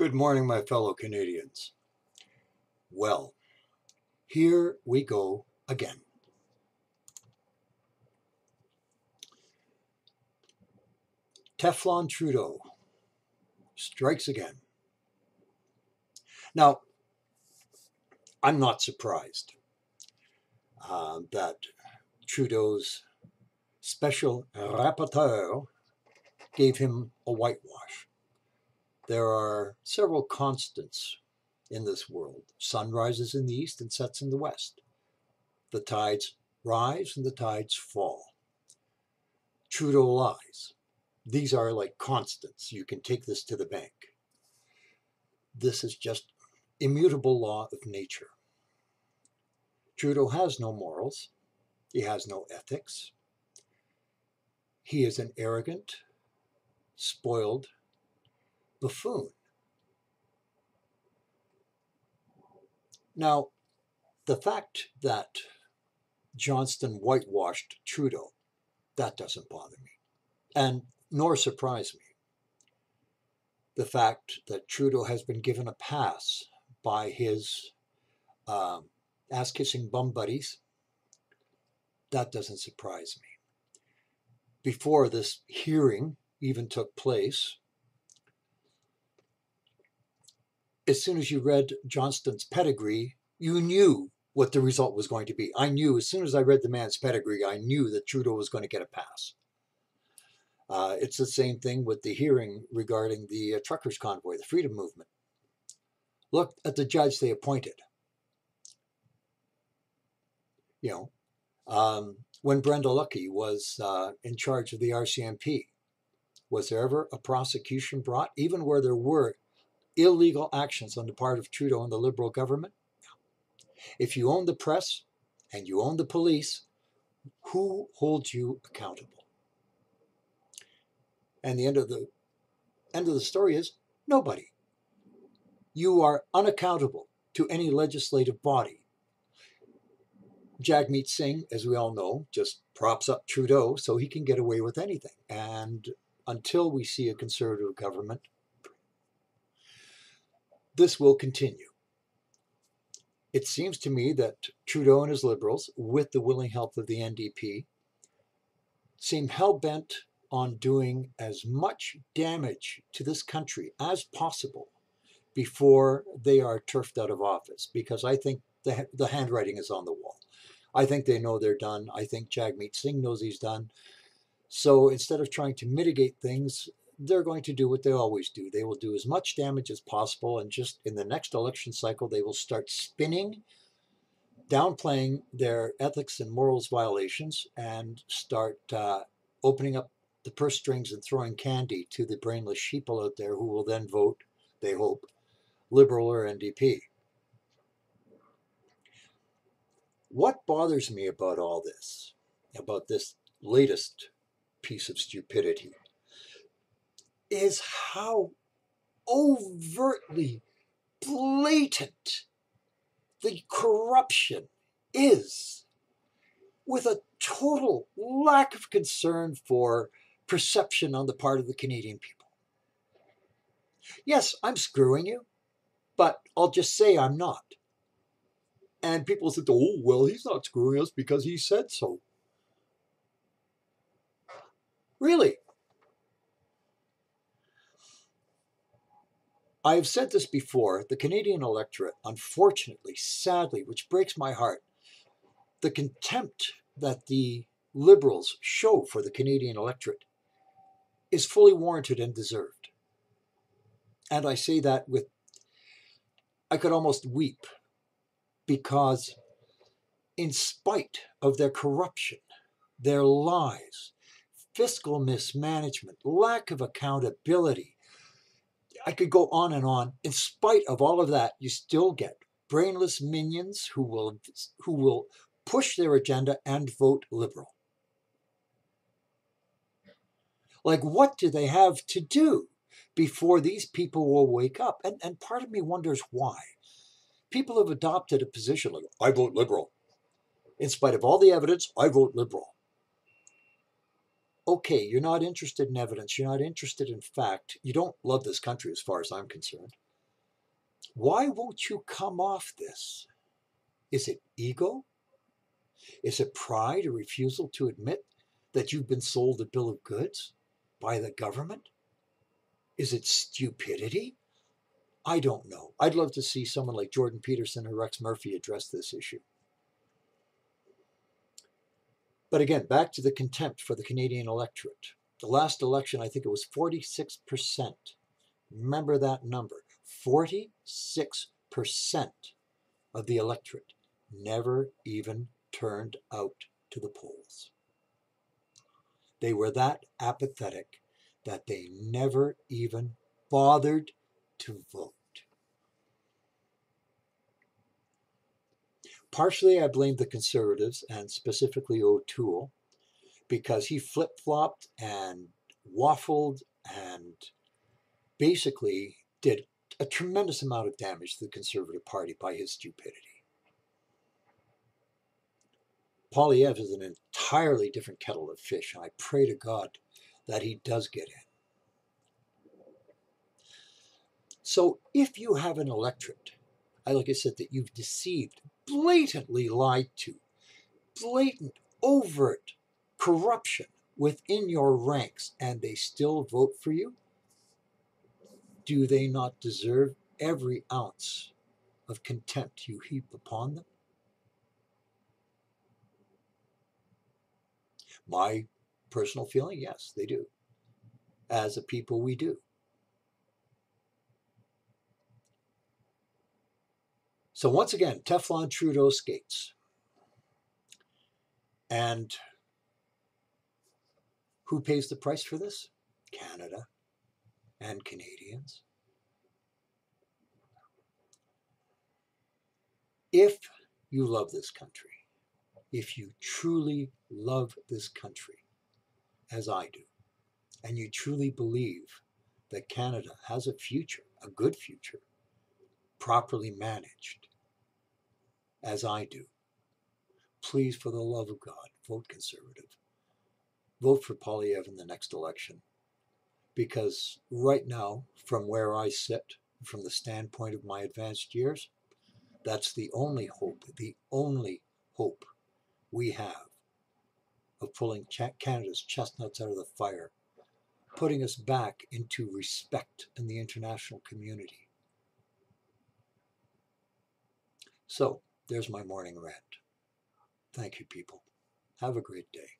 Good morning, my fellow Canadians. Well, here we go again. Teflon Trudeau strikes again. Now, I'm not surprised uh, that Trudeau's special rapporteur gave him a whitewash. There are several constants in this world. Sun rises in the east and sets in the west. The tides rise and the tides fall. Trudeau lies. These are like constants. You can take this to the bank. This is just immutable law of nature. Trudeau has no morals. He has no ethics. He is an arrogant, spoiled buffoon. Now, the fact that Johnston whitewashed Trudeau, that doesn't bother me, and nor surprise me. The fact that Trudeau has been given a pass by his um, ass kissing bum buddies, that doesn't surprise me. Before this hearing even took place, as soon as you read Johnston's pedigree, you knew what the result was going to be. I knew as soon as I read the man's pedigree, I knew that Trudeau was going to get a pass. Uh, it's the same thing with the hearing regarding the uh, truckers' convoy, the freedom movement. Look at the judge they appointed. You know, um, when Brenda Lucki was uh, in charge of the RCMP, was there ever a prosecution brought, even where there were illegal actions on the part of Trudeau and the Liberal government? If you own the press and you own the police, who holds you accountable? And the end of the end of the story is nobody. You are unaccountable to any legislative body. Jagmeet Singh, as we all know, just props up Trudeau so he can get away with anything. And until we see a conservative government, this will continue. It seems to me that Trudeau and his Liberals, with the willing help of the NDP, seem hell bent on doing as much damage to this country as possible before they are turfed out of office because I think the, the handwriting is on the wall. I think they know they're done. I think Jagmeet Singh knows he's done. So instead of trying to mitigate things, they're going to do what they always do. They will do as much damage as possible, and just in the next election cycle, they will start spinning, downplaying their ethics and morals violations, and start uh, opening up the purse strings and throwing candy to the brainless sheeple out there who will then vote, they hope, Liberal or NDP. What bothers me about all this, about this latest piece of stupidity, is how overtly blatant the corruption is with a total lack of concern for perception on the part of the Canadian people. Yes, I'm screwing you, but I'll just say I'm not. And people said, oh, well, he's not screwing us because he said so. Really? I have said this before the Canadian electorate, unfortunately, sadly, which breaks my heart, the contempt that the Liberals show for the Canadian electorate is fully warranted and deserved. And I say that with, I could almost weep because, in spite of their corruption, their lies, fiscal mismanagement, lack of accountability, I could go on and on. In spite of all of that, you still get brainless minions who will who will push their agenda and vote liberal. Like, what do they have to do before these people will wake up? And, and part of me wonders why. People have adopted a position like, I vote liberal. In spite of all the evidence, I vote liberal okay, you're not interested in evidence, you're not interested in fact, you don't love this country as far as I'm concerned. Why won't you come off this? Is it ego? Is it pride or refusal to admit that you've been sold a bill of goods by the government? Is it stupidity? I don't know. I'd love to see someone like Jordan Peterson or Rex Murphy address this issue. But again, back to the contempt for the Canadian electorate. The last election, I think it was 46%. Remember that number 46% of the electorate never even turned out to the polls. They were that apathetic that they never even bothered to vote. Partially, I blame the conservatives and specifically O'Toole because he flip flopped and waffled and basically did a tremendous amount of damage to the Conservative Party by his stupidity. Poilievre is an entirely different kettle of fish, and I pray to God that he does get in. So if you have an electorate, I like I said, that you've deceived, blatantly lied to, blatant, overt corruption within your ranks, and they still vote for you, do they not deserve every ounce of contempt you heap upon them? My personal feeling, yes, they do. As a people, we do. So once again, Teflon Trudeau skates. And who pays the price for this? Canada and Canadians. If you love this country, if you truly love this country, as I do, and you truly believe that Canada has a future, a good future, properly managed, as I do, please, for the love of God, vote Conservative. Vote for Poilievre in the next election. Because right now, from where I sit, from the standpoint of my advanced years, that's the only hope, the only hope we have of pulling Canada's chestnuts out of the fire, putting us back into respect in the international community. So, there's my morning rant. Thank you, people. Have a great day.